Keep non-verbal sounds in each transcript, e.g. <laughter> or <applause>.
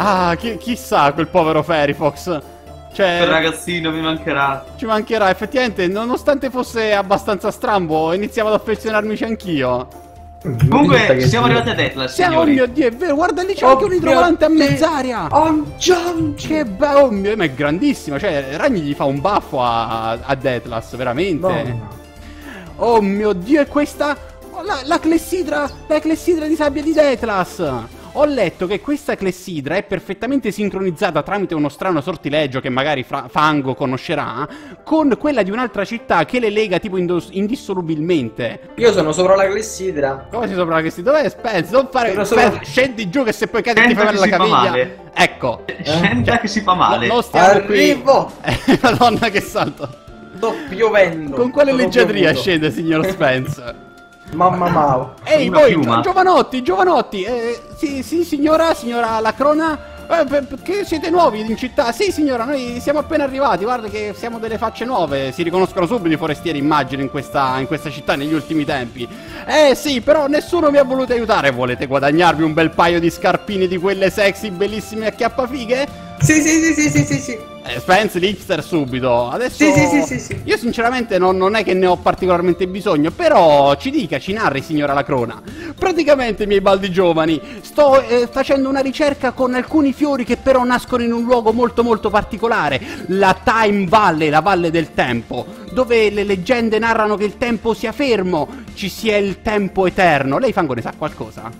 Ah, chi- chissà quel povero Fox. Cioè, Quel ragazzino mi mancherà. ci mancherà, effettivamente, nonostante fosse abbastanza strambo, iniziavo ad affezionarmici anch'io. Comunque, siamo arrivati a Deathless, Siamo, oh signori. mio dio, è vero, guarda lì c'è Oh anche un idrovolante a mezz'aria. Oh! Che bello, oh mio, ma è grandissima, cioè Ragni gli fa un baffo a, a Deathless, veramente. No. Oh mio dio, è questa oh, la, la clessidra, la clessidra di sabbia di Deathless. Ho letto che questa clessidra è perfettamente sincronizzata tramite uno strano sortileggio che magari Fra- Fango conoscerà con quella di un'altra città che le lega tipo indos- indissolubilmente. Io sono sopra la clessidra. Come si sopra la clessidra? Dov'è Spence? Non fare... Sono sopra- Spence, scendi giù che se poi cadi ti fai la si fa caviglia. male. Ecco. Senta che si fa male. No. Arrivo! Eh, <laughs> Madonna che salto. Sto piovendo. Con quale leggiadria scende, signor Spence? <laughs> Mamma mia. Ehi, Una voi, piuma. gio- giovanotti, giovanotti, eh, sì, sì, signora, signora Lacrona, eh, per- perché siete nuovi in città? Sì, signora, noi siamo appena arrivati, guarda che siamo delle facce nuove, si riconoscono subito i forestieri, immagino, in questa, in questa città negli ultimi tempi. Eh sì, però nessuno mi ha voluto aiutare, volete guadagnarvi un bel paio di scarpini di quelle sexy, bellissime a chiappafighe? Sì, sì, sì, sì, sì, sì, sì. Eh, Spence l'hipster subito. Adesso. Sì, sì, sì, sì, sì. Io sinceramente non, non è che ne ho particolarmente bisogno. Però ci dica, ci narri, signora Lacrona. Praticamente, miei baldi giovani, sto eh, facendo una ricerca con alcuni fiori che però nascono in un luogo molto molto particolare. La Time Valley, la valle del tempo. Dove le leggende narrano che il tempo sia fermo, ci sia il tempo eterno. Lei fango ne sa qualcosa?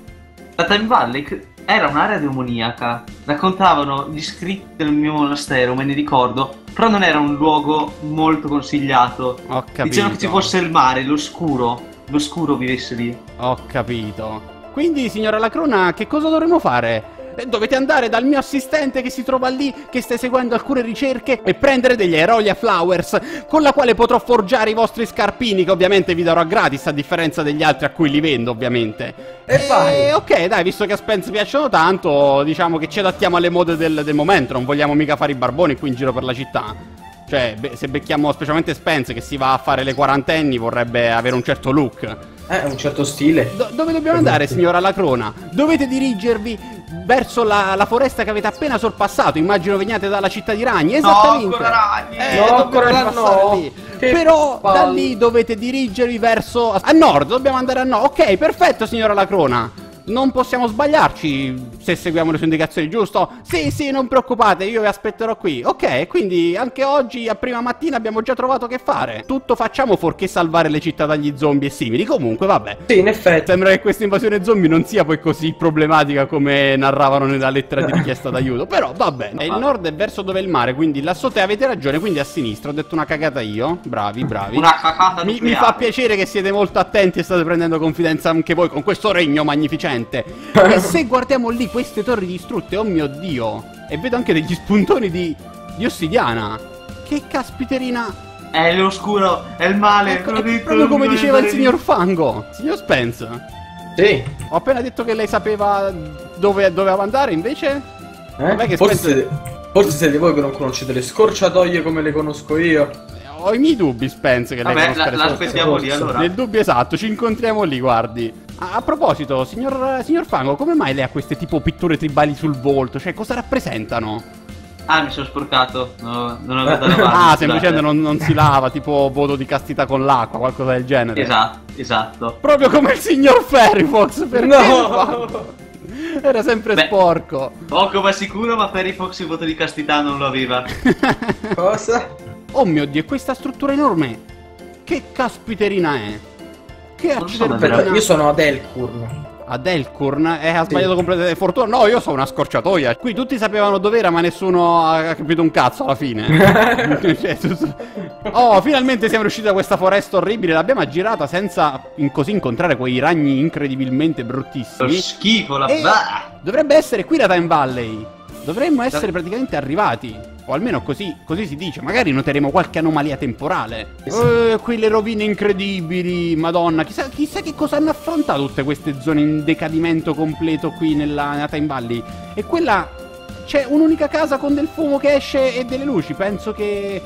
La Time Valley era un'area demoniaca. Raccontavano gli scritti del mio monastero, me ne ricordo. Però non era un luogo molto consigliato. Ho capito. Dicevano che ci fosse il mare, l'oscuro. L'oscuro vivesse lì. Ho capito. Quindi, signora Lacrona, che cosa dovremmo fare? Eh, Dovete andare dal mio assistente che si trova lì, che sta eseguendo alcune ricerche, e prendere degli Aerolia Flowers, con la quale potrò forgiare i vostri scarpini, che ovviamente vi darò gratis, a differenza degli altri a cui li vendo, ovviamente. E vai. ok, dai, visto che a Spence piacciono tanto, diciamo che ci adattiamo alle mode del, del momento, non vogliamo mica fare i barboni qui in giro per la città. Cioè, se becchiamo specialmente Spence che si va a fare le quarantenni, vorrebbe avere un certo look. Eh, un certo stile. Do- dove dobbiamo andare, signora Lacrona? Dovete dirigervi verso la, la foresta che avete appena sorpassato. Immagino veniate dalla città di Ragni. Esattamente. ancora Ragni! Eh, No, ancora no. Però da palle. lì dovete dirigervi verso a nord. Dobbiamo andare a nord. Ok, perfetto, signora Lacrona. Non possiamo sbagliarci se seguiamo le sue indicazioni, giusto? Sì, sì, non preoccupate, io vi aspetterò qui. Ok, quindi anche oggi a prima mattina abbiamo già trovato che fare. Tutto facciamo fuorché salvare le città dagli zombie e simili. Comunque, vabbè. Sì, in effetti. Sembra che questa invasione zombie non sia poi così problematica come narravano nella lettera di <laughs> richiesta d'aiuto. Però va bene. Il nord è verso dove è il mare, quindi là sotto avete ragione, quindi a sinistra. Ho detto una cagata io. Bravi, bravi. Una cacata Mi, mi fa piacere che siete molto attenti e state prendendo confidenza anche voi con questo regno magnificente. E se guardiamo lì queste torri distrutte, oh mio dio, e vedo anche degli spuntoni di, di ossidiana. Che caspiterina. È l'oscuro, è il male. Ecco, è proprio come diceva il signor Fango. Signor Spence. Sì. Ho appena detto che lei sapeva dove doveva andare, invece? Vabbè che Eh? Forse, siete, forse siete voi che non conoscete le scorciatoie come le conosco io. Eh, Ho i miei dubbi, Spence, che lei Vabbè, conosca la, le la sorti. aspettiamo lì allora. Nel dubbio esatto, ci incontriamo lì, guardi. A, a proposito, signor, signor Fango, come mai lei ha queste tipo pitture tribali sul volto? Cioè, cosa rappresentano? Ah, mi sono sporcato. No, non avevo da ah, lavare. semplicemente non, non si lava, tipo voto di castità con l'acqua, qualcosa del genere. Esatto, esatto. Proprio come il signor Fairyfox, perché No! era sempre Beh. sporco. Poco ma sicuro, ma Perry Fox il voto di castità non lo aveva. Cosa? Oh mio dio, e questa struttura enorme? Che caspiterina è? Che Non so? Aspetta, io sono ad Elkurn. Ad Elkurn? Eh, ha sbagliato completamente fortuna. No, io sono una scorciatoia. Qui tutti sapevano dov'era, ma nessuno ha capito un cazzo alla fine. <laughs> Cioè, oh, finalmente siamo riusciti da questa foresta orribile. L'abbiamo aggirata senza in così incontrare quei ragni incredibilmente Lo bruttissimi. schifo, la E bah! dovrebbe essere qui la Time Valley. Dovremmo essere praticamente arrivati. O almeno così, così si dice. Magari noteremo qualche anomalia temporale. Eh, qui le rovine incredibili. Madonna, chissà, chissà che cosa hanno affrontato tutte queste zone in decadimento completo qui nella, nella Time Valley. E quella. C'è un'unica casa con del fumo che esce e delle luci. Penso che.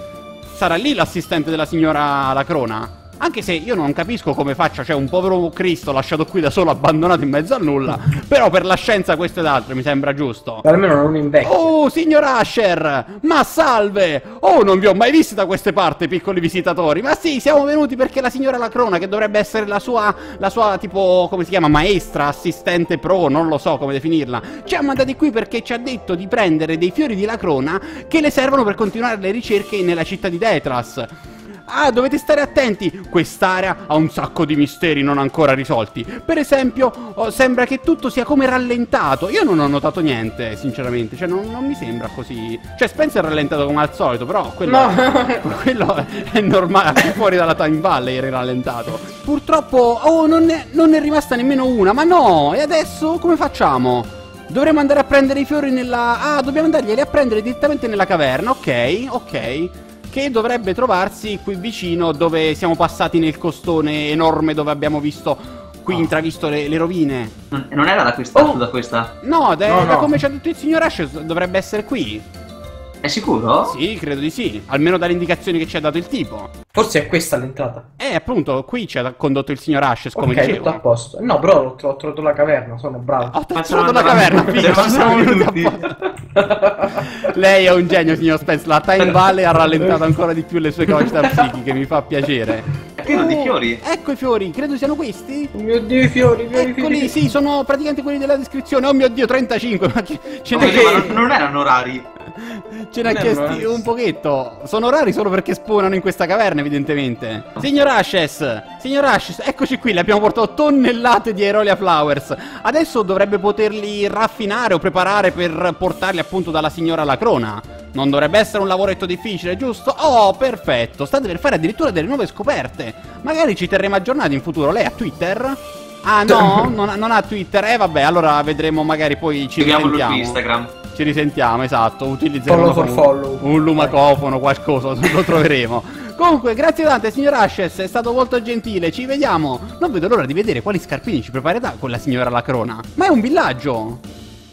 Sarà lì l'assistente della signora Lacrona. Anche se io non capisco come faccia, cioè un povero Cristo lasciato qui da solo, abbandonato in mezzo al nulla. Però per la scienza questo ed altro mi sembra giusto. Almeno non invecchia. Oh, signor Asher! Ma salve! Oh, non vi ho mai visti da queste parti, piccoli visitatori. Ma sì, siamo venuti perché la signora Lacrona, che dovrebbe essere la sua, la sua tipo, come si chiama, maestra, assistente pro, non lo so come definirla, ci ha mandati qui perché ci ha detto di prendere dei fiori di Lacrona che le servono per continuare le ricerche nella città di Detras. Ah, dovete stare attenti! Quest'area ha un sacco di misteri non ancora risolti. Per esempio, oh, sembra che tutto sia come rallentato. Io non ho notato niente, sinceramente. Cioè, non, non mi sembra così. Cioè, Spencer è rallentato come al solito, però quello, No. <laughs> quello è normale. Fuori dalla Time Valley era rallentato. Purtroppo, oh, non ne, non è rimasta nemmeno una. Ma no! E adesso come facciamo? Dovremmo andare a prendere i fiori nella... Ah, dobbiamo andarglieli a prendere direttamente nella caverna. Ok, ok che dovrebbe trovarsi qui vicino dove siamo passati nel costone enorme dove abbiamo visto qui Ah. intravisto le, le rovine. Non, non era da questa, Oh. da questa. No, da, No, da no. come ci ha detto il signor Ash dovrebbe essere qui. È sicuro? Sì, credo di sì, almeno dalle indicazioni che ci ha dato il tipo. Forse è questa l'entrata. Eh, appunto, qui ci ha condotto il signor Ash, come ok, tutto a dicevo. posto. No, però ho, tro- ho trovato la caverna, sono bravo. Ho trovato la caverna, figa, ci siamo venuti. <laughs> Lei è un genio, signor Spence. La Time Valley ha rallentato ancora di più le sue capacità psichiche, mi fa piacere. È pieno di Oh, fiori. Ecco i fiori, credo siano questi. Oh mio dio, i fiori, i fiori, i fiori. Eccoli, sì, sono praticamente quelli della descrizione. Oh mio dio, 35. Ma che- ce ne, ma non, non erano rari. Ce ne ha chiesti un pochetto. Sono rari solo perché spawnano in questa caverna, evidentemente. Signor Ashes, signor Ashes, eccoci qui. Le abbiamo portato tonnellate di Aerolia Flowers. Adesso dovrebbe poterli raffinare o preparare per portarli appunto dalla signora Lacrona. Non dovrebbe essere un lavoretto difficile, giusto? Oh, perfetto. State per fare addirittura delle nuove scoperte. Magari ci terremo aggiornati in futuro. Lei ha Twitter? Ah no, <laughs> non ha, non ha Twitter. Eh vabbè, allora vedremo magari poi ci Seguiamolo su. Instagram. Ci risentiamo, esatto. Utilizzeremo Follow for follow. un lumacofono, qualcosa, <laughs> lo troveremo. Comunque, grazie tante, signor Ashes, è stato molto gentile. Ci vediamo. Non vedo l'ora di vedere quali scarpini ci preparerà con la signora Lacrona. Ma è un villaggio.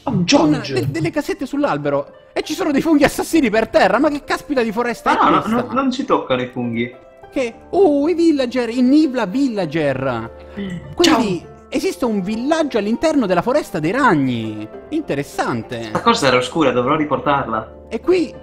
Oh, de- delle casette sull'albero. E ci sono dei funghi assassini per terra. Ma che caspita di foresta Ah è no, no, questa? no, non ci toccano i funghi. Che? Oh, i villager, i Nibla Villager. Quindi esiste un villaggio all'interno della foresta dei ragni. Interessante. La cosa era oscura, dovrò riportarla. E qui.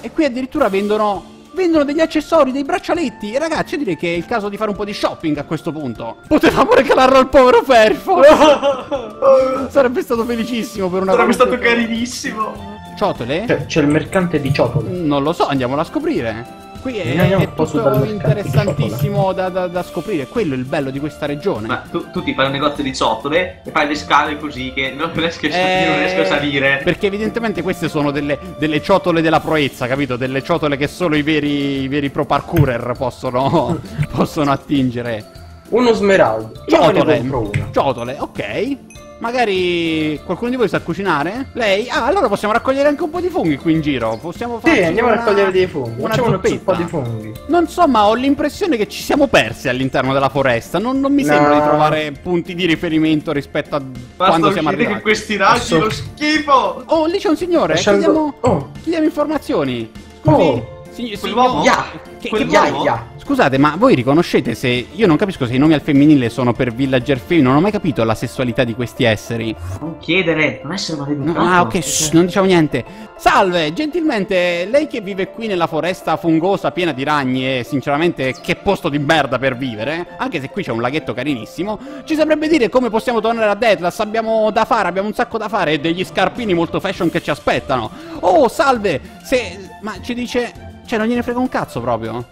E qui addirittura vendono. Vendono degli accessori, dei braccialetti. E ragazzi, io direi che è il caso di fare un po' di shopping a questo punto. Potevamo regalarlo al povero Fairfox. <laughs> Sarebbe stato felicissimo per una Sarebbe stato carinissimo. Ciotole? C'è, c'è il mercante di ciotole. Non lo so, andiamolo a scoprire. Qui è, è tutto interessantissimo da, da- da scoprire. Quello è il bello di questa regione. Ma tu, tu ti fai un negozio di ciotole e fai le scale così che non riesco, a- Eh, non riesco a salire. Perché evidentemente queste sono delle, delle ciotole della proezza, capito? Delle ciotole che solo i veri, i veri pro parkourer possono, <laughs> possono attingere. Uno smeraldo. Ciotole. Ciotole, ok. Magari qualcuno di voi sa cucinare? Lei? Ah, allora possiamo raccogliere anche un po' di funghi qui in giro. Possiamo fare. Sì, andiamo a raccogliere dei funghi. Una Facciamo una zuppetta. zuppa di funghi. Non so, ma ho l'impressione che ci siamo persi all'interno della foresta. Non, non mi No. sembra di trovare punti di riferimento rispetto a Basta quando siamo arrivati. che questi raggi lo schifo. Oh, lì c'è un signore. Lasciando- Chiediamo, Oh. chiediamo informazioni. Scusi, Oh. sig- Quell'uomo? signor- Ya. Che- Quel che-? Ya, ya. Scusate, ma voi riconoscete se. Io non capisco se i nomi al femminile sono per villager femminile. Non ho mai capito la sessualità di questi esseri. Non chiedere, non essere No, maleducato. ah, ok, shh, non diciamo niente. Salve, gentilmente, lei che vive qui nella foresta fungosa piena di ragni e sinceramente che posto di merda per vivere, anche se qui c'è un laghetto carinissimo, ci saprebbe dire come possiamo tornare a Deathless? Abbiamo da fare, abbiamo un sacco da fare e degli scarpini molto fashion che ci aspettano. Oh, salve, se... ma ci dice... Cioè, non gliene frega un cazzo proprio.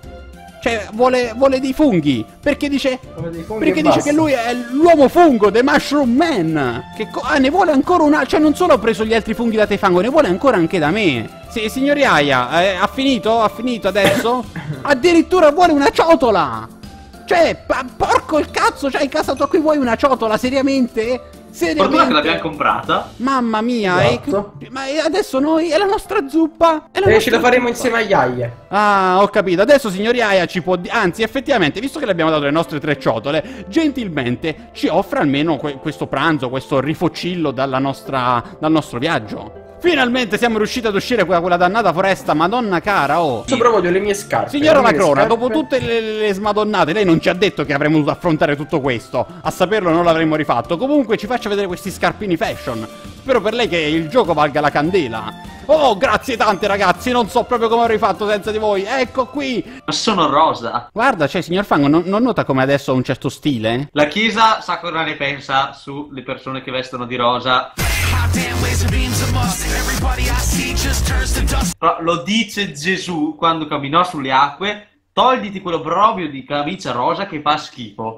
Cioè, vuole, vuole dei funghi. Perché dice... Funghi Perché dice basta. che lui è l'uomo fungo, The Mushroom Man. Che co- ah, ne vuole ancora un altro. Cioè, non solo ha preso gli altri funghi da Tefango, ne vuole ancora anche da me. Sì, signori Aya, eh, ha finito? Ha finito adesso? <coughs> Addirittura vuole una ciotola. Cioè, pa- porco il cazzo, cioè in casa tua qui vuoi una ciotola, seriamente? Seriamente? Fortuna che l'abbiamo comprata. Mamma mia, e- Esatto. ma e adesso noi è la nostra zuppa. È la Eh, nostra ce la faremo zuppa. insieme agli aie. Ah, ho capito. Adesso, signori Aya, ci può. Anzi, effettivamente, visto che le abbiamo dato le nostre tre ciotole, gentilmente ci offre almeno que- questo pranzo, questo rifocillo dalla nostra... dal nostro viaggio. Finalmente siamo riusciti ad uscire da quella dannata foresta, madonna cara, oh. Però voglio le mie scarpe. Signora Lacrona, dopo tutte le, le smadonnate, lei non ci ha detto che avremmo dovuto affrontare tutto questo. A saperlo non l'avremmo rifatto. Comunque ci faccia vedere questi scarpini fashion. Spero per lei che il gioco valga la candela. Oh, grazie tante ragazzi, non so proprio come avrei fatto senza di voi. Ecco qui. Ma sono rosa. Guarda, cioè, signor Fango, non, non nota come adesso ha un certo stile? La chiesa sa cosa ne pensa sulle persone che vestono di rosa. Però lo dice Gesù quando camminò sulle acque. Togliti quello brobio di camicia rosa che fa schifo.